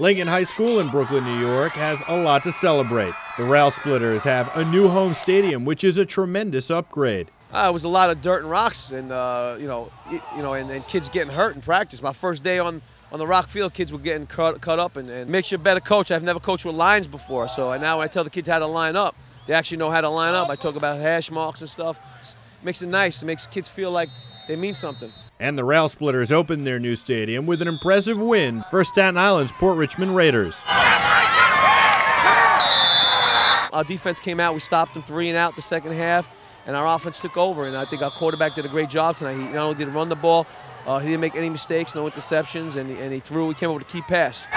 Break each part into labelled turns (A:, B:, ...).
A: Lincoln High School in Brooklyn, New York has a lot to celebrate. The Rail Splitters have a new home stadium, which is a tremendous upgrade.
B: Uh, it was a lot of dirt and rocks, and uh, you know, you, know, and, and, kids getting hurt in practice. My first day on on the rock field, kids were getting cut, cut up, and, and makes you a better coach. I've never coached with lines before, so now when I tell the kids how to line up, they actually know how to line up. I talk about hash marks and stuff. Makes it nice. It makes kids feel like they mean something.
A: And the Rail Splitters opened their new stadium with an impressive win for Staten Island's Port Richmond Raiders.
B: Our defense came out. We stopped them three and out the second half, and our offense took over. And I think our quarterback did a great job tonight. He not only did run the ball, uh, he didn't make any mistakes, no interceptions, and, and he threw. He came up with a key pass.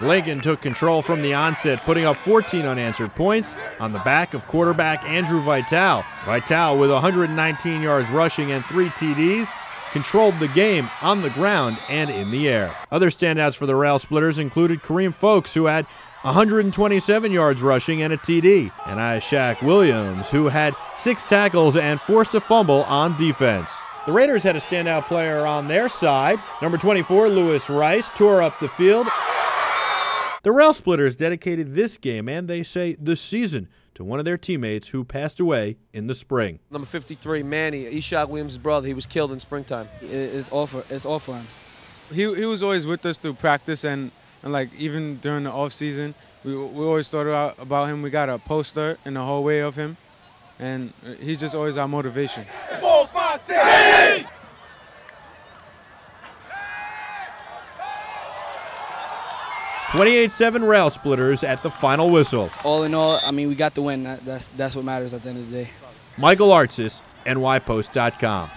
A: Lincoln took control from the onset, putting up 14 unanswered points on the back of quarterback Andrew Vital. Vital, with 119 yards rushing and three TDs, controlled the game on the ground and in the air. Other standouts for the Rail Splitters included Kareem Folks, who had 127 yards rushing and a TD, and Ishaq Williams, who had six tackles and forced a fumble on defense. The Raiders had a standout player on their side. Number 24, Lewis Rice, tore up the field. The Rail Splitters dedicated this game and they say the season to one of their teammates who passed away in the spring.
B: Number 53, Manny, Ishaq Williams' brother, he was killed in springtime.
C: It's awful. It's awful. He, he was always with us through practice and, and like even during the off season, we, we always thought about, about him. We got a poster in the hallway of him, and uh, he's just always our motivation. Four, five, six,
A: 28-7 Rail Splitters at the final whistle.
C: All in all, I mean, we got the win. That's, that's what matters at the end of the day.
A: Michael Artsis, NYPost.com.